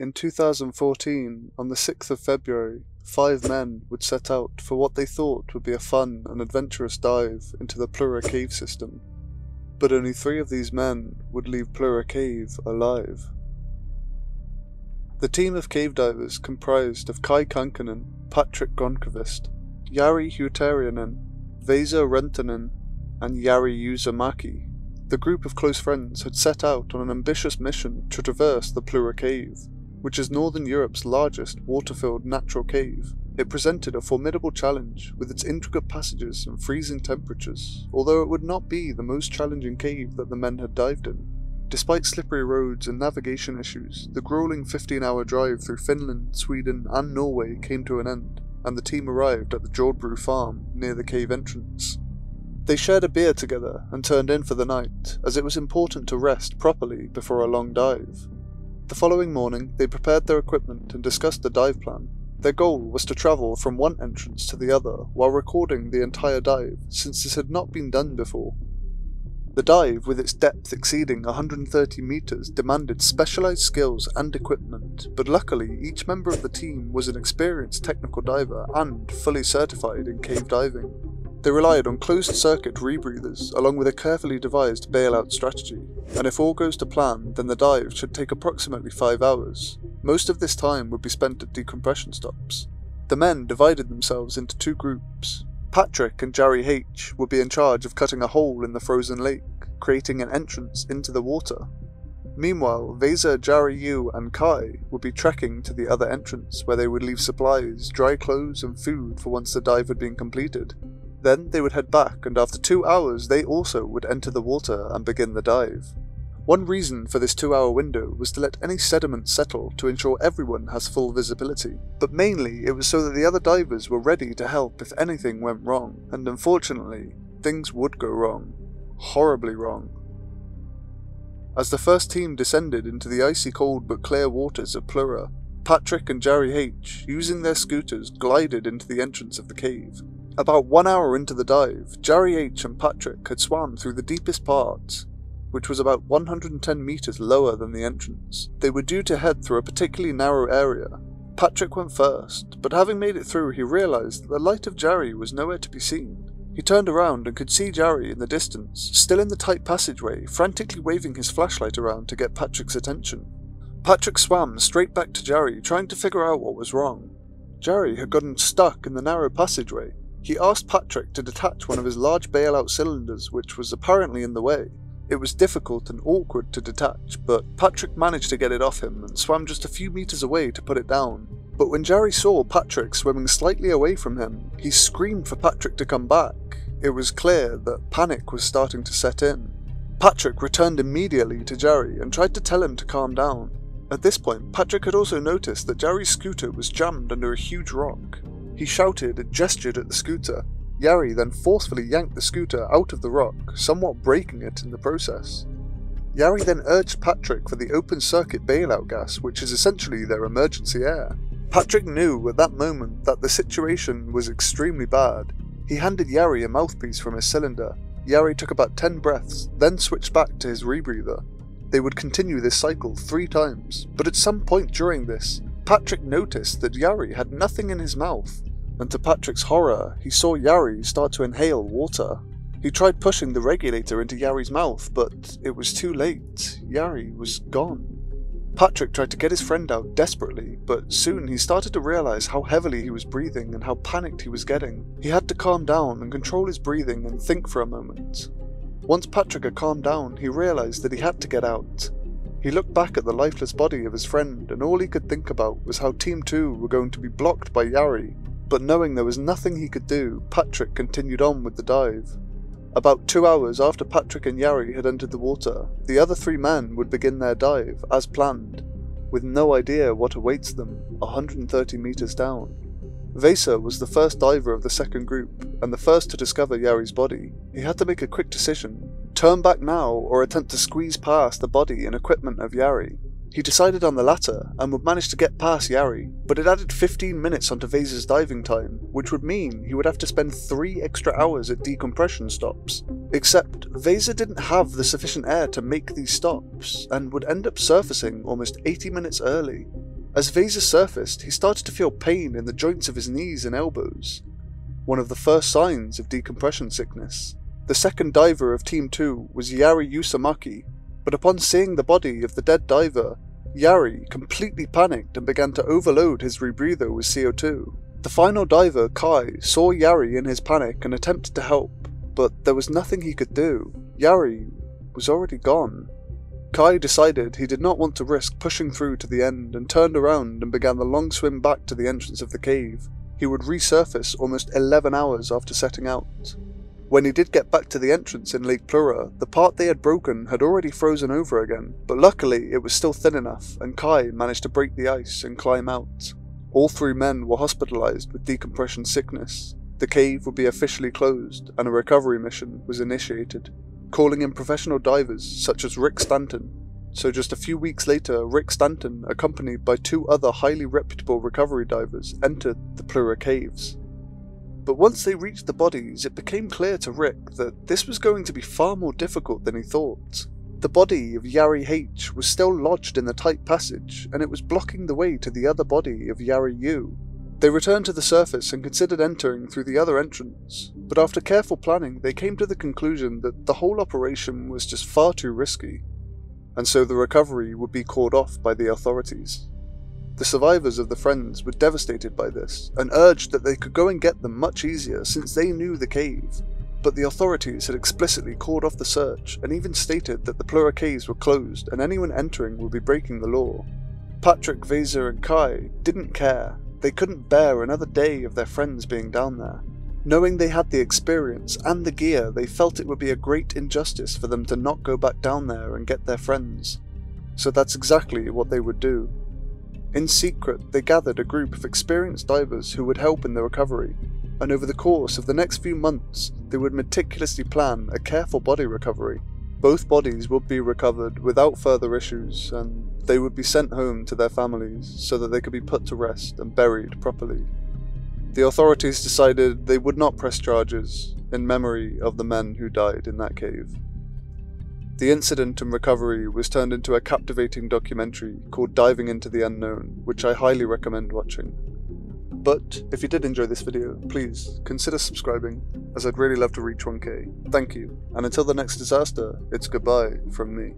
In 2014, on the 6th of February, five men would set out for what they thought would be a fun and adventurous dive into the Plura cave system. But only three of these men would leave Plura cave alive. The team of cave divers comprised of Kai Kankkonen, Patrick Gronqvist, Jari Huotarinen, Vesa Rantanen, and Jari Uusimäki. The group of close friends had set out on an ambitious mission to traverse the Plura Cave, which is Northern Europe's largest water-filled natural cave. It presented a formidable challenge with its intricate passages and freezing temperatures, although it would not be the most challenging cave that the men had dived in. Despite slippery roads and navigation issues, the grueling 15 hour drive through Finland, Sweden, and Norway came to an end, and the team arrived at the Jordbro farm near the cave entrance. They shared a beer together and turned in for the night, as it was important to rest properly before a long dive. The following morning, they prepared their equipment and discussed the dive plan. Their goal was to travel from one entrance to the other while recording the entire dive, since this had not been done before. The dive, with its depth exceeding 130 meters, demanded specialized skills and equipment, but luckily each member of the team was an experienced technical diver and fully certified in cave diving. They relied on closed circuit rebreathers along with a carefully devised bailout strategy, and if all goes to plan, then the dive should take approximately 5 hours. Most of this time would be spent at decompression stops. The men divided themselves into two groups, Patrick and Jari H would be in charge of cutting a hole in the frozen lake, creating an entrance into the water. Meanwhile, Vesa, Jari U, and Kai would be trekking to the other entrance where they would leave supplies, dry clothes, and food for once the dive had been completed. Then they would head back, and after two hours, they also would enter the water and begin the dive. One reason for this two hour window was to let any sediment settle to ensure everyone has full visibility, but mainly it was so that the other divers were ready to help if anything went wrong, and unfortunately, things would go wrong. Horribly wrong. As the first team descended into the icy cold but clear waters of Plura, Patrick and Jari H, using their scooters, glided into the entrance of the cave. About one hour into the dive, Jerry H and Patrick had swam through the deepest parts, which was about 110 metres lower than the entrance. They were due to head through a particularly narrow area. Patrick went first, but having made it through, he realised that the light of Jerry was nowhere to be seen. He turned around and could see Jerry in the distance, still in the tight passageway, frantically waving his flashlight around to get Patrick's attention. Patrick swam straight back to Jerry, trying to figure out what was wrong. Jerry had gotten stuck in the narrow passageway. He asked Patrick to detach one of his large bailout cylinders, which was apparently in the way. It was difficult and awkward to detach, but Patrick managed to get it off him and swam just a few meters away to put it down. But when Jerry saw Patrick swimming slightly away from him, he screamed for Patrick to come back. It was clear that panic was starting to set in. Patrick returned immediately to Jerry and tried to tell him to calm down. At this point, Patrick had also noticed that Jerry's scooter was jammed under a huge rock. He shouted and gestured at the scooter, Jari then forcefully yanked the scooter out of the rock, somewhat breaking it in the process. Jari then urged Patrick for the open circuit bailout gas, which is essentially their emergency air. Patrick knew at that moment that the situation was extremely bad. He handed Jari a mouthpiece from his cylinder. Jari took about 10 breaths, then switched back to his rebreather. They would continue this cycle three times, but at some point during this, Patrick noticed that Jari had nothing in his mouth, and to Patrick's horror, he saw Jari start to inhale water. He tried pushing the regulator into Jari's mouth, but it was too late. Jari was gone. Patrick tried to get his friend out desperately, but soon he started to realize how heavily he was breathing and how panicked he was getting. He had to calm down and control his breathing and think for a moment. Once Patrick had calmed down, he realized that he had to get out. He looked back at the lifeless body of his friend, and all he could think about was how Team 2 were going to be blocked by Jari but knowing there was nothing he could do, Patrick continued on with the dive. About two hours after Patrick and Jari had entered the water, the other three men would begin their dive, as planned, with no idea what awaits them 130 meters down. Vesa was the first diver of the second group, and the first to discover Jari's body. He had to make a quick decision turn back now or attempt to squeeze past the body and equipment of Jari. He decided on the latter and would manage to get past Jari, but it added 15 minutes onto Vesa's diving time, which would mean he would have to spend 3 extra hours at decompression stops. Except, Vesa didn't have the sufficient air to make these stops, and would end up surfacing almost 80 minutes early. As Vesa surfaced, he started to feel pain in the joints of his knees and elbows, one of the first signs of decompression sickness. The second diver of Team 2 was Jari Uusimäki, but upon seeing the body of the dead diver, Jari completely panicked and began to overload his rebreather with CO2. The final diver, Kai, saw Jari in his panic and attempted to help, but there was nothing he could do. Jari was already gone. Kai decided he did not want to risk pushing through to the end and turned around and began the long swim back to the entrance of the cave. He would resurface almost 11 hours after setting out. When he did get back to the entrance in Lake Plura, the part they had broken had already frozen over again, but luckily it was still thin enough and Kai managed to break the ice and climb out. All three men were hospitalized with decompression sickness. The cave would be officially closed and a recovery mission was initiated, calling in professional divers such as Rick Stanton. So just a few weeks later, Rick Stanton, accompanied by two other highly reputable recovery divers, entered the Plura caves. But once they reached the bodies, it became clear to Rick that this was going to be far more difficult than he thought. The body of Jari H was still lodged in the tight passage, and it was blocking the way to the other body of Jari U. They returned to the surface and considered entering through the other entrance, but after careful planning, they came to the conclusion that the whole operation was just far too risky, and so the recovery would be called off by the authorities. The survivors of the Friends were devastated by this, and urged that they could go and get them much easier since they knew the cave, but the authorities had explicitly called off the search and even stated that the Plura caves were closed and anyone entering would be breaking the law. Patrick, Vesa, and Kai didn't care. They couldn't bear another day of their friends being down there. Knowing they had the experience and the gear, they felt it would be a great injustice for them to not go back down there and get their friends. So that's exactly what they would do. In secret, they gathered a group of experienced divers who would help in the recovery, and over the course of the next few months, they would meticulously plan a careful body recovery. Both bodies would be recovered without further issues, and they would be sent home to their families so that they could be put to rest and buried properly. The authorities decided they would not press charges in memory of the men who died in that cave. The incident and recovery was turned into a captivating documentary called Diving into the Unknown, which I highly recommend watching. But if you did enjoy this video, please consider subscribing, as I'd really love to reach 1k. Thank you, and until the next disaster, it's goodbye from me.